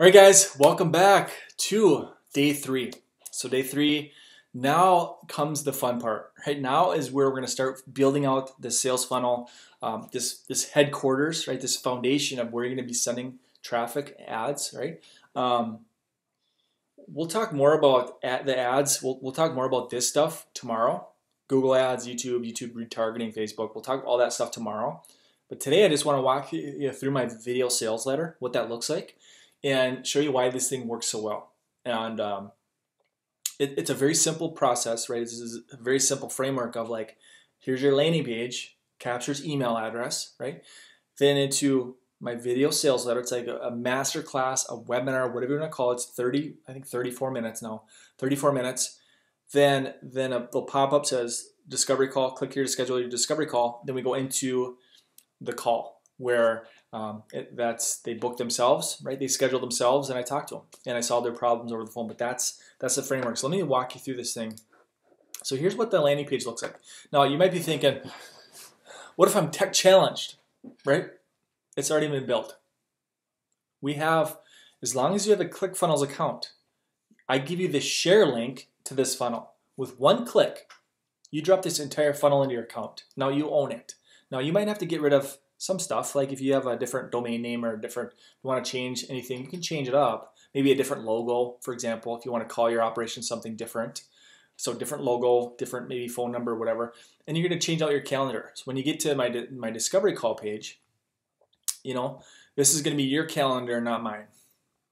All right, guys, welcome back to day three. So, day three, now comes the fun part. Right now is where we're going to start building out the sales funnel, um, this this headquarters, right? This foundation of where you're going to be sending traffic ads, right? Um, we'll talk more about ad, the ads. We'll, we'll talk more about this stuff tomorrow. Google Ads, YouTube, YouTube retargeting, Facebook. We'll talk all that stuff tomorrow. But today, I just want to walk you through my video sales letter, what that looks like and show you why this thing works so well. And um, it, it's a very simple process, right? It's a very simple framework of like, here's your landing page, captures email address, right? Then into my video sales letter. It's like a, a master class, a webinar, whatever you want to call it. It's 30, I think 34 minutes now, 34 minutes. Then then a little pop up says discovery call. Click here to schedule your discovery call. Then we go into the call where um, it, that's they book themselves, right? They schedule themselves, and I talk to them and I solve their problems over the phone. But that's that's the framework. So let me walk you through this thing. So here's what the landing page looks like. Now you might be thinking, what if I'm tech challenged, right? It's already been built. We have, as long as you have a ClickFunnels account, I give you the share link to this funnel. With one click, you drop this entire funnel into your account. Now you own it. Now you might have to get rid of some stuff. Like if you have a different domain name or a different, you want to change anything, you can change it up. Maybe a different logo, for example, if you want to call your operation something different. So different logo, different maybe phone number, whatever. And you're going to change out your calendar. So when you get to my my discovery call page, you know this is going to be your calendar, not mine.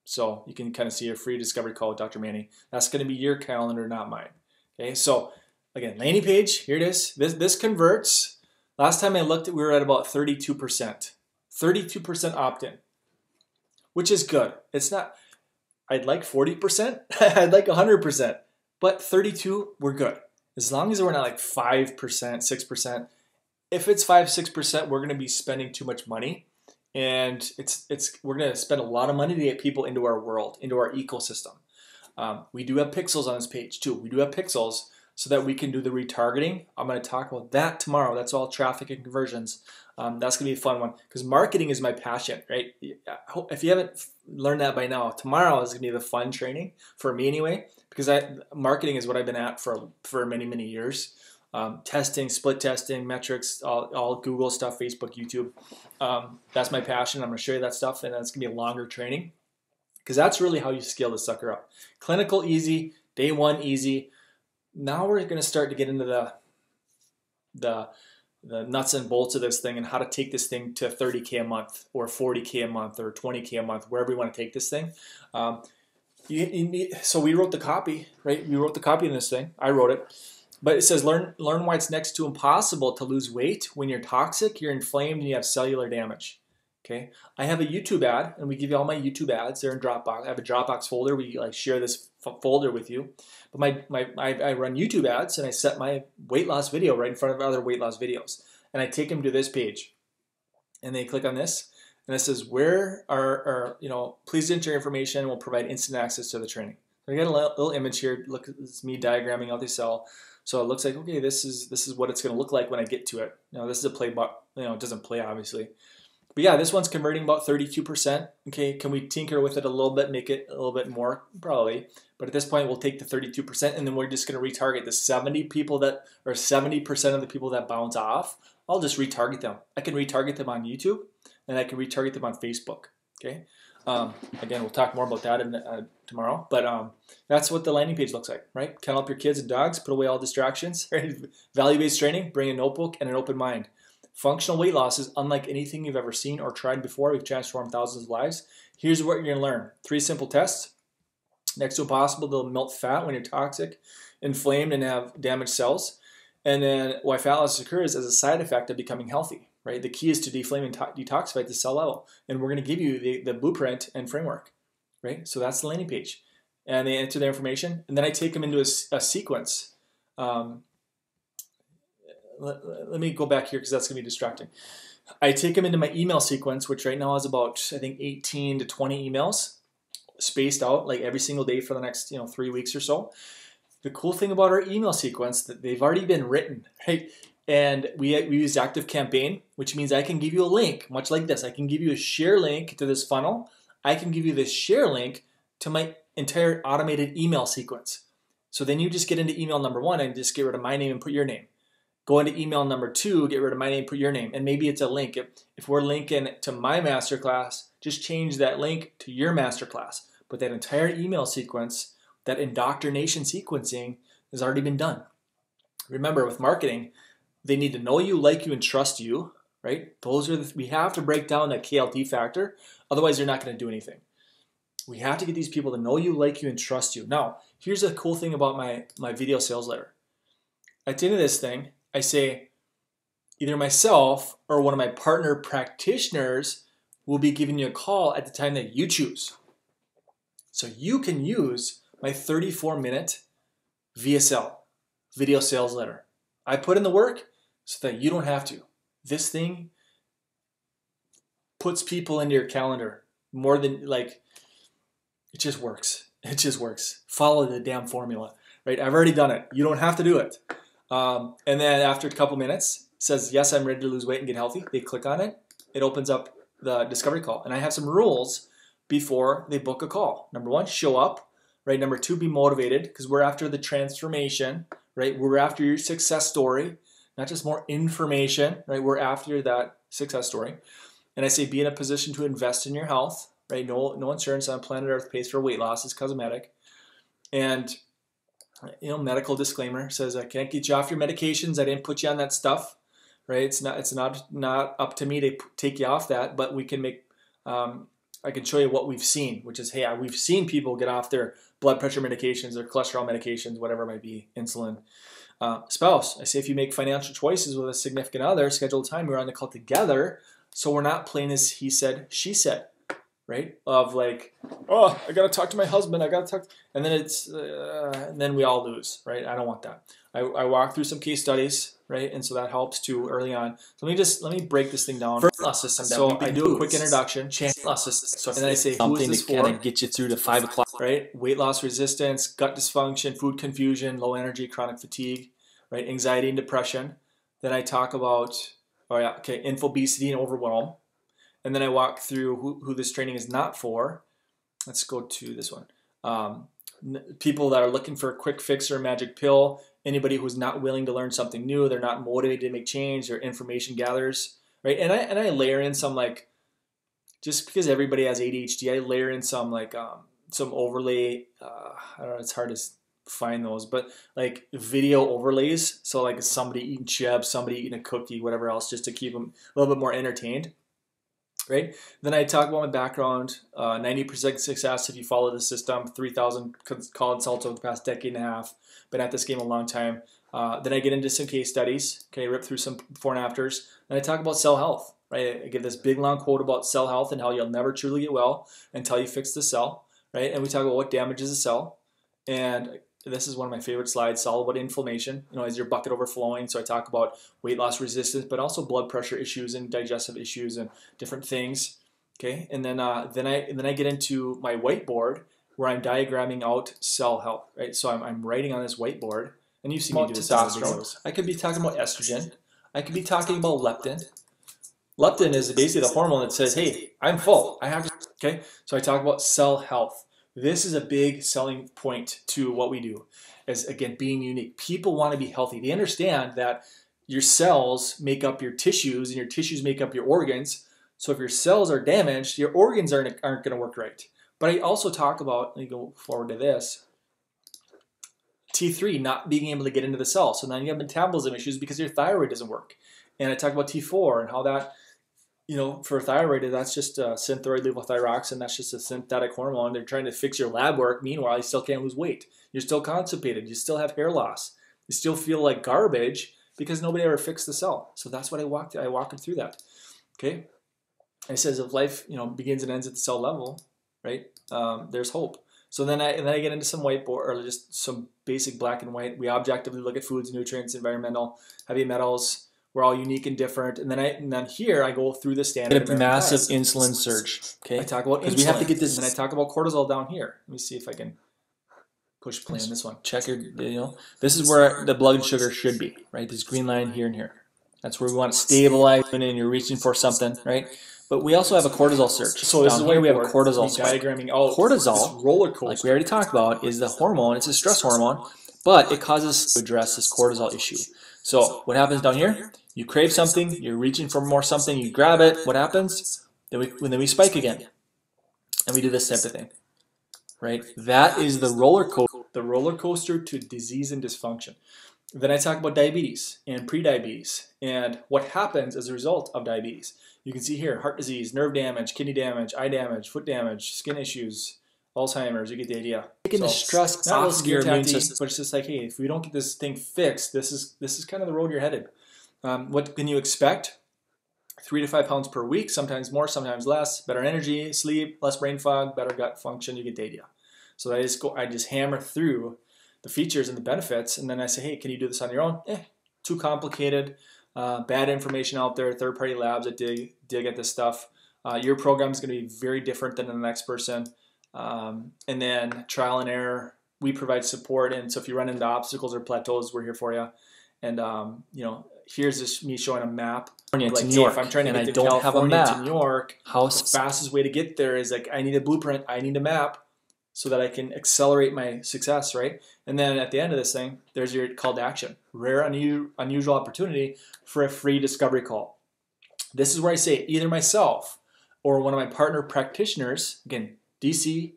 So you can kind of see a free discovery call with Dr. Mannie. That's going to be your calendar, not mine. Okay. So again, landing page. Here it is. This this converts Last time I looked, we were at about 32%. 32% opt in, which is good. It's not, I'd like 40%, I'd like 100%, but 32, we're good. As long as we're not like 5%, 6%. If it's 5, 6%, we're going to be spending too much money. And it's it's we're going to spend a lot of money to get people into our world, into our ecosystem. Um, we do have pixels on this page too. We do have pixels so that we can do the retargeting. I'm going to talk about that tomorrow. That's all traffic and conversions. Um, that's going to be a fun one because marketing is my passion, right? If you haven't learned that by now, tomorrow is going to be the fun training for me anyway, because I, marketing is what I've been at for for many many years. Um, testing, split testing, metrics, all, all, Google stuff, Facebook, YouTube. Um, that's my passion. I'm going to show you that stuff, and that's going to be a longer training because that's really how you scale the sucker up. Clinical easy, day one easy now we're going to start to get into the the the nuts and bolts of this thing and how to take this thing to 30k a month or 40k a month or 20k a month wherever you want to take this thing. Um, you, you need, so we wrote the copy right? We wrote the copy in this thing. I wrote it. But it says learn learn why it's next to impossible to lose weight when you're toxic you're inflamed and you have cellular damage Okay, I have a YouTube ad, and we give you all my YouTube ads. They're in Dropbox. I have a Dropbox folder. We like share this folder with you. But my, my I, I run YouTube ads, and I set my weight loss video right in front of other weight loss videos, and I take them to this page, and they click on this, and it says where are, are you know please enter your information. We'll provide instant access to the training. So I got a little image here. Look, it's me diagramming out the cell. So it looks like okay, this is this is what it's going to look like when I get to it. Now this is a play, you know it doesn't play obviously. But yeah, this one's converting about 32%. Okay, can we tinker with it a little bit, make it a little bit more? Probably. But at this point, we'll take the 32% and then we're just going to retarget the 70 people that, or 70% of the people that bounce off. I'll just retarget them. I can retarget them on YouTube and I can retarget them on Facebook. Okay. Um, again, we'll talk more about that in, uh, tomorrow. But um, that's what the landing page looks like, right? Count up your kids and dogs, put away all distractions. Value based training, bring a notebook and an open mind. Functional weight loss is unlike anything you've ever seen or tried before. We've transformed thousands of lives. Here's what you're going to learn three simple tests. Next to impossible to melt fat when you're toxic, inflamed, and have damaged cells. And then why fat loss occurs as a side effect of becoming healthy, right? The key is to deflame and detoxify at the cell level. And we're going to give you the, the blueprint and framework, right? So that's the landing page. And they enter their information. And then I take them into a, a sequence. Um, let, let me go back here because that's going to be distracting. I take them into my email sequence, which right now is about, I think, 18 to 20 emails spaced out like every single day for the next, you know, three weeks or so. The cool thing about our email sequence that they've already been written, right? And we, we use Active Campaign, which means I can give you a link, much like this. I can give you a share link to this funnel. I can give you this share link to my entire automated email sequence. So then you just get into email number one and just get rid of my name and put your name. Go into email number two, get rid of my name, put your name. And maybe it's a link. If, if we're linking to my masterclass, just change that link to your masterclass. But that entire email sequence, that indoctrination sequencing, has already been done. Remember, with marketing, they need to know you, like you, and trust you, right? Those are the, we have to break down that KLT factor. Otherwise, you're not going to do anything. We have to get these people to know you, like you, and trust you. Now, here's a cool thing about my, my video sales letter. At the end of this thing, I say either myself or one of my partner practitioners will be giving you a call at the time that you choose. So you can use my 34 minute VSL, video sales letter. I put in the work so that you don't have to. This thing puts people into your calendar more than like it just works. It just works. Follow the damn formula, right? I've already done it. You don't have to do it. Um, and then after a couple minutes, says yes, I'm ready to lose weight and get healthy. They click on it. It opens up the discovery call, and I have some rules before they book a call. Number one, show up. Right. Number two, be motivated because we're after the transformation. Right. We're after your success story, not just more information. Right. We're after that success story. And I say be in a position to invest in your health right? No, no insurance on planet Earth pays for weight loss. It's cosmetic. And, you know, medical disclaimer says I can't get you off your medications. I didn't put you on that stuff, right? It's not, it's not, not up to me to take you off that, but we can make, um, I can show you what we've seen, which is, hey, we've seen people get off their blood pressure medications, their cholesterol medications, whatever it might be, insulin. Uh, spouse, I say if you make financial choices with a significant other, schedule time, we're on the call together. So we're not playing as he said, she said right? Of like, oh, I gotta talk to my husband. I gotta talk, and then it's, uh, and then we all lose, right? I don't want that. I, I walk through some case studies, right? And so that helps too early on. So let me just let me break this thing down. First system. So I do a quick introduction. Channel system. So and then I say, who is something this to kind of get you through to five o'clock. Right? Weight loss resistance, gut dysfunction, food confusion, low energy, chronic fatigue, right? Anxiety and depression. Then I talk about, oh yeah, okay, infobesity and overwhelm and then I walk through who, who this training is not for. Let's go to this one. Um, people that are looking for a quick fix or a magic pill, anybody who's not willing to learn something new, they're not motivated to make change, they're information gatherers, right? And I and I layer in some like just because everybody has ADHD, I layer in some like um, some overlay. Uh, I don't know, it's hard to find those, but like video overlays. So like somebody eating chips, somebody eating a cookie, whatever else, just to keep them a little bit more entertained right? Then I talk about my background, uh, 90% success if you follow the system, 3,000 consults over the past decade and a half, been at this game a long time. Uh, then I get into some case studies, okay, rip through some before and afters. Then I talk about cell health, right? I give this big long quote about cell health and how you'll never truly get well until you fix the cell, right? And we talk about what damages a cell. And this is one of my favorite slides, it's all about inflammation. You know, is your bucket overflowing? So I talk about weight loss resistance, but also blood pressure issues and digestive issues and different things. Okay, and then uh, then I and then I get into my whiteboard where I'm diagramming out cell health. Right, so I'm, I'm writing on this whiteboard, and you see me do this. testosterone. I could be talking about estrogen. I could be talking about leptin. Leptin is basically the hormone that says, "Hey, I'm full. I have to." Okay, so I talk about cell health. This is a big selling point to what we do, is again being unique. People want to be healthy. They understand that your cells make up your tissues, and your tissues make up your organs. So if your cells are damaged, your organs aren't aren't going to work right. But I also talk about. Let me go forward to this. T3 not being able to get into the cell. So now you have metabolism issues because your thyroid doesn't work. And I talk about T4 and how that you know, for thyroid, that's just a synthroid levothyroxine. That's just a synthetic hormone. They're trying to fix your lab work. Meanwhile, you still can't lose weight. You're still constipated. You still have hair loss. You still feel like garbage because nobody ever fixed the cell. So that's what I walk. I walk them through that. Okay. And it says if life, you know, begins and ends at the cell level, right? Um, there's hope. So then I and then I get into some whiteboard or just some basic black and white. We objectively look at foods, nutrients, environmental, heavy metals we're all unique and different. And then I and then here I go through the standard. a massive insulin surge. Okay. I talk about because we have to get this. And I talk about cortisol down here. Let me see if I can push play on this one. Check your, you know, this is where the blood sugar should be, right? This green line here and here. That's where we want to stabilize when you're reaching for something, right? But we also have a cortisol search. So this Down is here why we have a cortisol spike. diagramming out Cortisol, roller Like we already talked about, is the hormone. It's a stress hormone, but it causes us to address this cortisol issue. So what happens down here? You crave something, you're reaching for more something, you grab it. What happens? Then we when then we spike again, and we do this type of thing, right? That is the roller coaster. the roller coaster to disease and dysfunction. Then I talk about diabetes and prediabetes and what happens as a result of diabetes. You can see here heart disease, nerve damage, kidney damage, eye damage, foot damage, skin issues, Alzheimer's. You get the idea. Taking the stress not off your immune system. but it's just like, hey, if we don't get this thing fixed, this is this is kind of the road you're headed. Um, what can you expect? Three to five pounds per week, sometimes more, sometimes less. Better energy, sleep, less brain fog, better gut function. You get idea. So I just go, I just hammer through the features and the benefits, and then I say, hey, can you do this on your own? Eh, too complicated. Uh, bad information out there. Third-party labs that dig dig at this stuff. Uh, your program is going to be very different than the next person. Um, and then trial and error. We provide support, and so if you run into obstacles or plateaus, we're here for you. And um, you know, here's this me showing a map. California Like, to New York, if I'm trying to and get I to don't have a California map. to New York, How the fastest way to get there is like I need a blueprint, I need a map, so that I can accelerate my success, right? And then at the end of this thing, there's your call to action. Rare, unu- unusual opportunity for a free discovery call. This is where I say either myself or one of my partner practitioners, again, DC,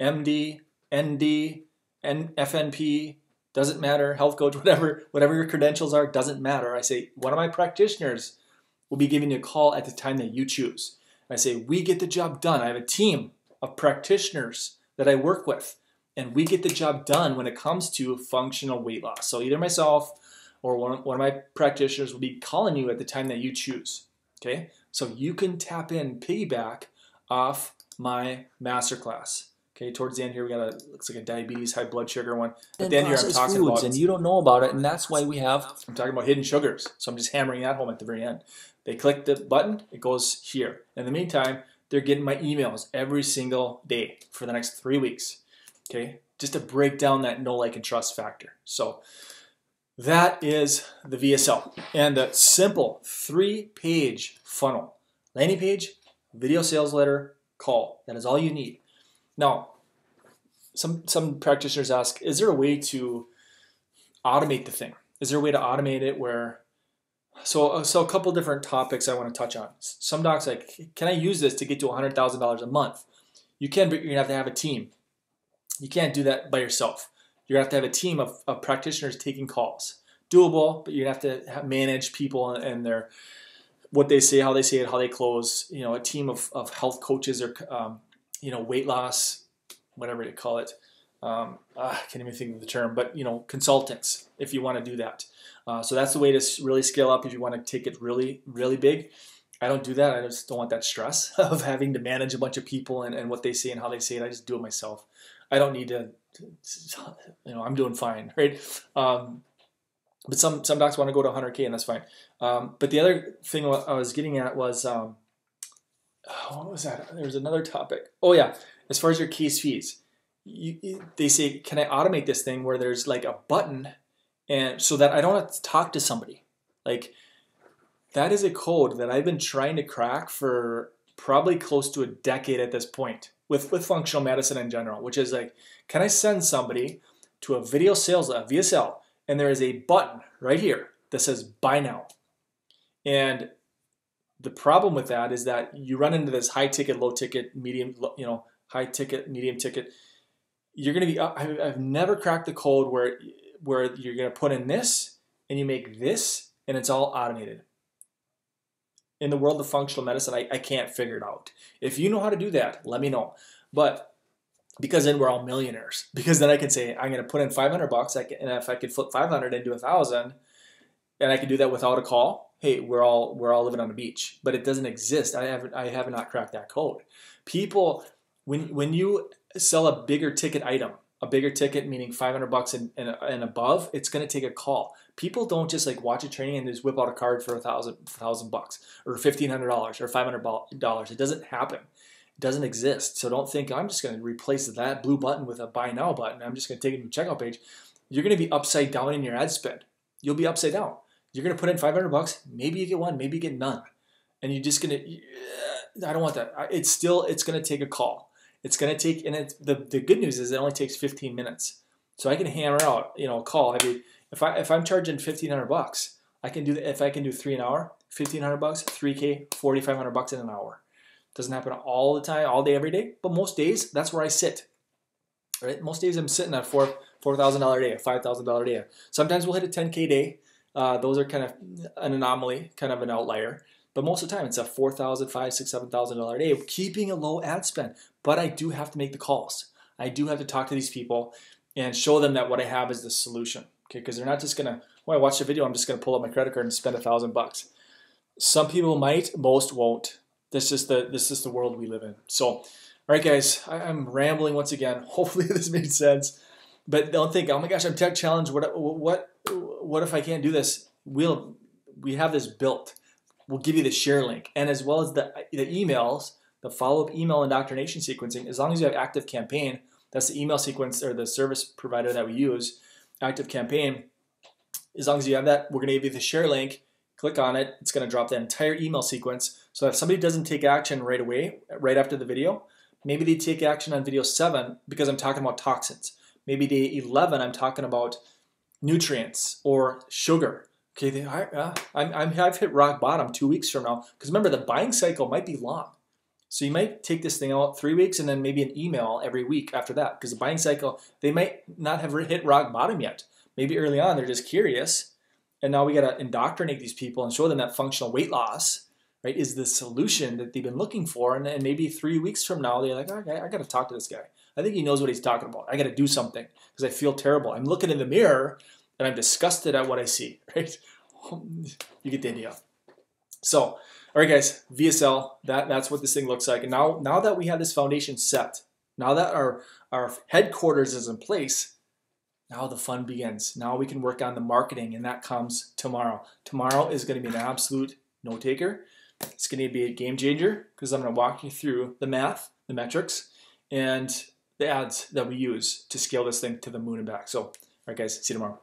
MD, ND, N- FNP, doesn't matter, health coach, whatever, whatever your credentials are, doesn't matter. I say one of my practitioners will be giving you a call at the time that you choose. I say, we get the job done. I have a team of practitioners that I work with, and we get the job done when it comes to functional weight loss. So either myself or one, one of my practitioners will be calling you at the time that you choose. Okay, so you can tap in, piggyback off my masterclass. Okay, towards the end here we got a looks like a diabetes, high blood sugar one. At the end here I'm talking foods, about and you don't know about it, and that's why we have I'm talking about hidden sugars. So I'm just hammering that home at the very end. They click the button, it goes here. In the meantime, they're getting my emails every single day for the next three weeks. Okay, just to break down that no like and trust factor. So that is the VSL and the simple three-page funnel: landing page, video sales letter, call. That is all you need. Now, some some practitioners ask, is there a way to automate the thing? Is there a way to automate it where so so a couple different topics I want to touch on. Some docs like, can I use this to get to hundred thousand dollars a month? You can, but you're gonna have to have a team. You can't do that by yourself. You're gonna have to have a team of, of practitioners taking calls. Doable, but you're gonna have to manage people and, and their what they say, how they say it, how they close. You know, a team of, of health coaches or um, you know weight loss, whatever you call it. Um, ah, I can't even think of the term, but you know, consultants if you want to do that. Uh, so that's the way to really scale up if you want to take it really, really big. I don't do that. I just don't want that stress of having to manage a bunch of people and, and what they say and how they say it. I just do it myself. I don't need to, you know, I'm doing fine, right? Um, but some some docs want to go to 100k and that's fine. Um, but the other thing I was getting at was, um, oh, what was that? There was another topic. Oh yeah, as far as your case fees, you, they say, can I automate this thing where there's like a button and so that I don't have to talk to somebody. Like that is a code that I've been trying to crack for probably close to a decade at this point with with functional medicine in general, which is like, can I send somebody to a video sales uh, a VSL and there is a button right here that says buy now. And the problem with that is that you run into this high ticket, low ticket, medium, you know, high ticket, medium ticket. You're gonna be. Uh, I- I've never cracked the code where where you're gonna put in this and you make this and it's all automated. In the world of functional medicine, I, I can't figure it out. If you know how to do that, let me know. But because then we're all millionaires. Because then I can say I'm going to put in 500 bucks, I can, and if I could flip 500 into a thousand, and I can do that without a call. Hey, we're all we're all living on the beach, but it doesn't exist. I haven't I have not cracked that code. People, when when you sell a bigger ticket item, a bigger ticket meaning 500 bucks and, and, and above, it's going to take a call. People don't just like watch a training and just whip out a card for a thousand thousand bucks or fifteen hundred dollars or five hundred dollars. It doesn't happen. It doesn't exist. So don't think I'm just going to replace that blue button with a buy now button. I'm just going to take it to the checkout page. You're going to be upside down in your ad spend. You'll be upside down. You're gonna put in 500 bucks. Maybe you get one. Maybe you get none. And you're just gonna. I don't want that. It's still. It's gonna take a call. It's gonna take. And it's, the the good news is it only takes 15 minutes. So I can hammer out. You know, a call. Mean, if I if I'm charging 1500 bucks, I can do that. If I can do three an hour, 1500 bucks, 3k, 4500 bucks in an hour. Doesn't happen all the time, all day, every day, but most days that's where I sit. Right? Most days I'm sitting at four four thousand dollar day, a five thousand dollar day. Sometimes we'll hit a 10k day. Uh, those are kind of an anomaly, kind of an outlier. But most of the time, it's a four thousand, five, six, seven thousand dollar day, keeping a low ad spend. But I do have to make the calls. I do have to talk to these people and show them that what I have is the solution. Okay, because they're not just gonna, well, I watch the video, I'm just gonna pull up my credit card and spend a thousand bucks. Some people might, most won't. This is the this is the world we live in. So, all right, guys, I, I'm rambling once again. Hopefully, this made sense. But don't think, oh my gosh, I'm tech challenged. What what what if I can't do this? We'll we have this built. We'll give you the share link, and as well as the the emails, the follow up email indoctrination sequencing. As long as you have Active Campaign, that's the email sequence or the service provider that we use, Active Campaign. As long as you have that, we're going to give you the share link. Click on it. It's going to drop the entire email sequence. So if somebody doesn't take action right away, right after the video, maybe they take action on video seven because I'm talking about toxins. Maybe day 11, I'm talking about nutrients or sugar. Okay, they, I, uh, I'm, I'm, I've hit rock bottom two weeks from now. Because remember, the buying cycle might be long. So you might take this thing out three weeks and then maybe an email every week after that. Because the buying cycle, they might not have hit rock bottom yet. Maybe early on, they're just curious. And now we got to indoctrinate these people and show them that functional weight loss right, is the solution that they've been looking for. And, and maybe three weeks from now, they're like, okay, I got to talk to this guy. I think he knows what he's talking about. I got to do something because I feel terrible. I'm looking in the mirror and I'm disgusted at what I see, right? You get the idea. So, all right, guys, VSL, that, that's what this thing looks like. And now, now that we have this foundation set, now that our, our headquarters is in place, now the fun begins. Now we can work on the marketing, and that comes tomorrow. Tomorrow is going to be an absolute no taker. It's going to be a game changer because I'm going to walk you through the math, the metrics, and the ads that we use to scale this thing to the moon and back. So, all right, guys, see you tomorrow.